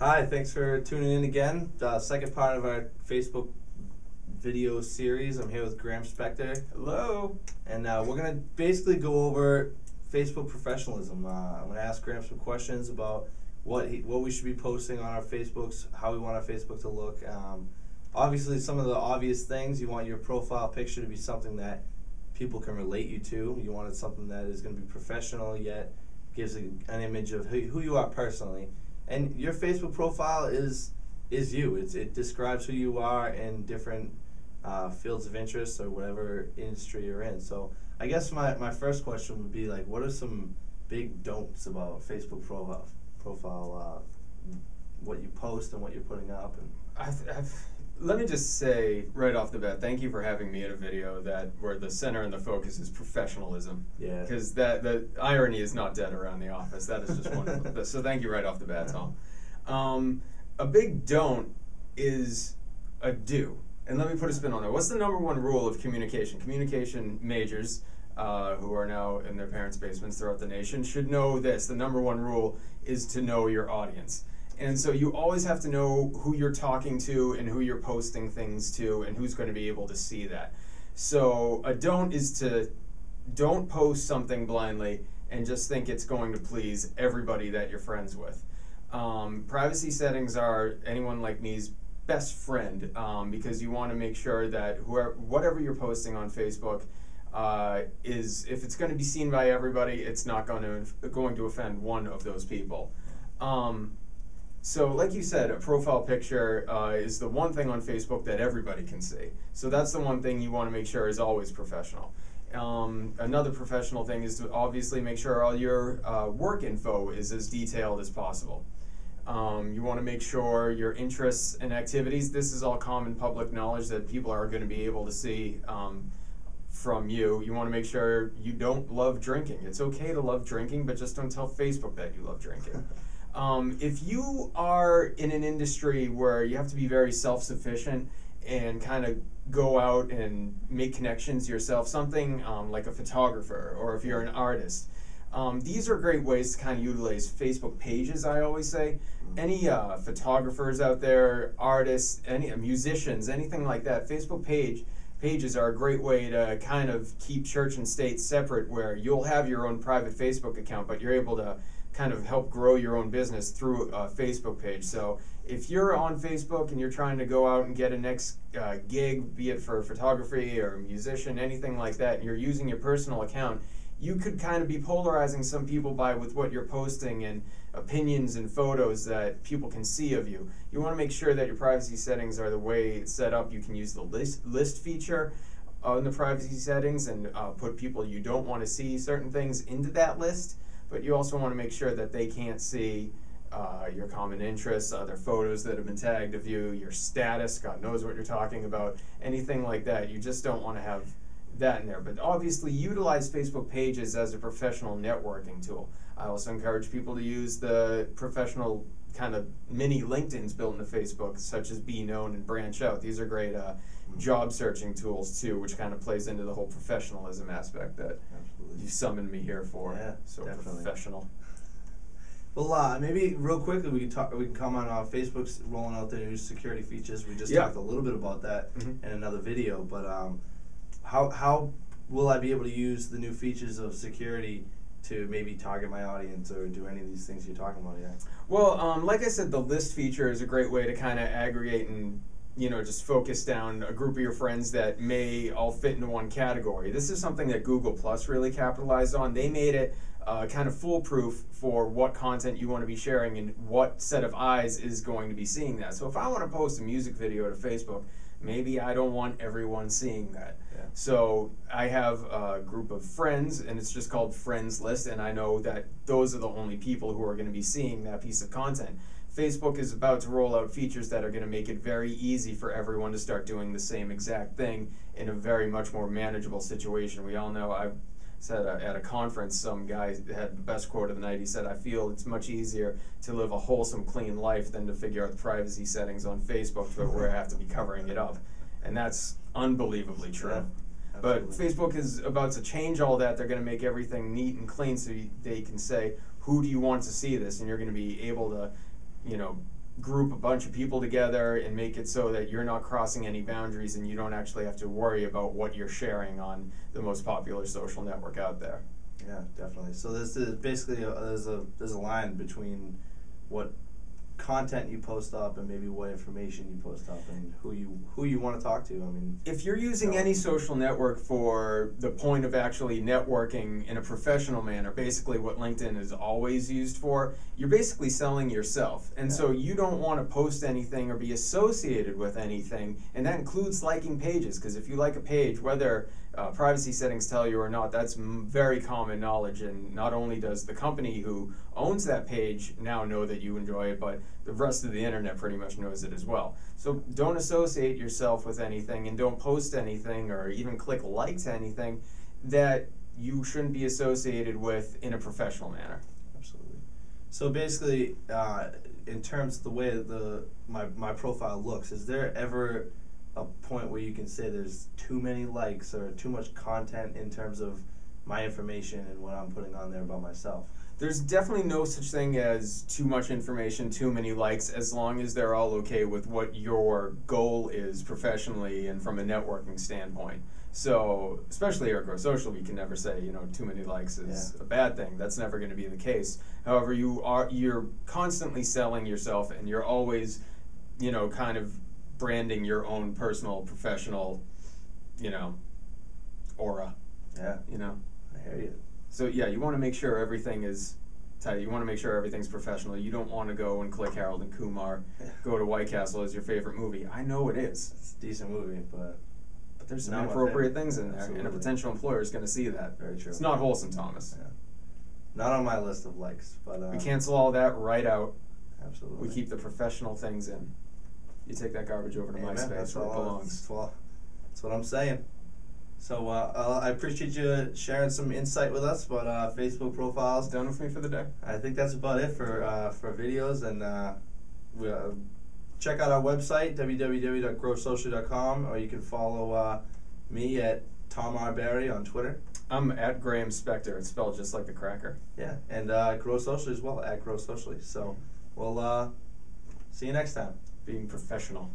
Hi, thanks for tuning in again. The second part of our Facebook video series. I'm here with Graham Spector. Hello. And uh, we're going to basically go over Facebook professionalism. Uh, I'm going to ask Graham some questions about what he, what we should be posting on our Facebooks, how we want our Facebook to look. Um, obviously, some of the obvious things you want your profile picture to be something that people can relate you to. You want it something that is going to be professional yet gives a, an image of who, who you are personally. And your Facebook profile is is you. It's, it describes who you are in different uh, fields of interest or whatever industry you're in. So I guess my, my first question would be like, what are some big don'ts about Facebook profile profile, uh, what you post and what you're putting up? And I've, I've, let me just say right off the bat, thank you for having me in a video that where the center and the focus is professionalism. Yeah. Because that the irony is not dead around the office. That is just wonderful. so thank you right off the bat, Tom. Um, a big don't is a do. And let me put a spin on it. What's the number one rule of communication? Communication majors uh, who are now in their parents' basements throughout the nation should know this. The number one rule is to know your audience. And so you always have to know who you're talking to and who you're posting things to and who's going to be able to see that. So a don't is to don't post something blindly and just think it's going to please everybody that you're friends with. Um, privacy settings are anyone like me's best friend um, because you want to make sure that whoever, whatever you're posting on Facebook uh, is if it's going to be seen by everybody, it's not going to going to offend one of those people. Um, so, like you said, a profile picture uh, is the one thing on Facebook that everybody can see. So that's the one thing you want to make sure is always professional. Um, another professional thing is to obviously make sure all your uh, work info is as detailed as possible. Um, you want to make sure your interests and activities, this is all common public knowledge that people are going to be able to see um, from you. You want to make sure you don't love drinking. It's okay to love drinking, but just don't tell Facebook that you love drinking. Um, if you are in an industry where you have to be very self sufficient and kind of go out and make connections yourself, something um, like a photographer or if you're an artist, um, these are great ways to kind of utilize Facebook pages, I always say. Any uh, photographers out there, artists, any uh, musicians, anything like that, Facebook page pages are a great way to kind of keep church and state separate where you'll have your own private Facebook account, but you're able to kind of help grow your own business through a Facebook page. So if you're on Facebook and you're trying to go out and get a next uh, gig, be it for photography or a musician, anything like that, and you're using your personal account, you could kind of be polarizing some people by with what you're posting and opinions and photos that people can see of you. You want to make sure that your privacy settings are the way it's set up. You can use the list list feature on the privacy settings and uh, put people you don't want to see certain things into that list. But you also want to make sure that they can't see uh, your common interests, other photos that have been tagged of you, your status. God knows what you're talking about. Anything like that. You just don't want to have that in there. But obviously, utilize Facebook pages as a professional networking tool. I also encourage people to use the professional kind of mini LinkedIn's built into Facebook, such as BeKnown and BranchOut. These are great uh, job searching tools too, which kind of plays into the whole professionalism aspect that Absolutely. you summoned me here for. Yeah, so definitely. professional. Well, uh, maybe real quickly we can talk. We can comment on Facebook's rolling out the new security features. We just yeah. talked a little bit about that mm-hmm. in another video, but um, how how will I be able to use the new features of security to maybe target my audience or do any of these things you're talking about? Yeah. Well, um, like I said, the list feature is a great way to kind of aggregate and you know just focus down a group of your friends that may all fit into one category. This is something that Google Plus really capitalized on. They made it uh, kind of foolproof for what content you want to be sharing and what set of eyes is going to be seeing that. So if I want to post a music video to Facebook, maybe I don't want everyone seeing that. So I have a group of friends, and it's just called Friends List, and I know that those are the only people who are going to be seeing that piece of content. Facebook is about to roll out features that are going to make it very easy for everyone to start doing the same exact thing in a very much more manageable situation. We all know I've said uh, at a conference, some guy had the best quote of the night. He said, I feel it's much easier to live a wholesome, clean life than to figure out the privacy settings on Facebook where I have to be covering it up. And that's unbelievably true. Yeah, but Facebook is about to change all that. They're going to make everything neat and clean so you, they can say, who do you want to see this? And you're going to be able to, you know, group a bunch of people together and make it so that you're not crossing any boundaries and you don't actually have to worry about what you're sharing on the most popular social network out there. Yeah, definitely. So this is basically a, there's a there's a line between what content you post up and maybe what information you post up and who you who you want to talk to. I mean, If you're using No. any social network for the point of actually networking in a professional manner, basically what LinkedIn is always used for, you're basically selling yourself. And so you don't want to post anything or be associated with anything, and that includes liking pages, because if you like a page, whether uh, privacy settings tell you or not, that's m- very common knowledge. And not only does the company who owns that page now know that you enjoy it, but the rest of the internet pretty much knows it as well. So don't associate yourself with anything and don't post anything or even click like to anything that you shouldn't be associated with in a professional manner. Absolutely. So basically, uh, in terms of the way the my my profile looks, is there ever a point where you can say there's too many likes or too much content in terms of my information and what I'm putting on there about myself? There's definitely no such thing as too much information, too many likes, as long as they're all okay with what your goal is professionally and from a networking standpoint. So, especially here at Grow Social, we can never say, you know, too many likes is Yeah. a bad thing. That's never going to be the case. However, you are you're constantly selling yourself, and you're always, you know, kind of branding your own personal, professional, you know, aura. Yeah, You know. I hear you. So yeah, you want to make sure everything is tight. You want to make sure everything's professional. You don't want to go and click Harold and Kumar, go to White Castle as your favorite movie. I know it is, It's a decent movie, but but there's some inappropriate things in there, and a potential employer is going to see that. very true. It's not wholesome, Thomas. Yeah. Not on my list of likes, but uh, We cancel all that right out. Absolutely. We keep the professional things in. You take that garbage over to Amen. MySpace That's where it belongs. That's, that's what I'm saying. So uh, uh, I appreciate you sharing some insight with us about uh, Facebook profiles. Done with me for the day. I think that's about it for uh, for videos and uh, we, uh, check out our website www.growsocial.com or you can follow uh, me at Tom R. Barry on Twitter. I'm at Graham Spector. It's spelled just like the cracker. Yeah, and uh, Grow Socially as well at Grow Socially. So we'll uh, see you next time. Being professional.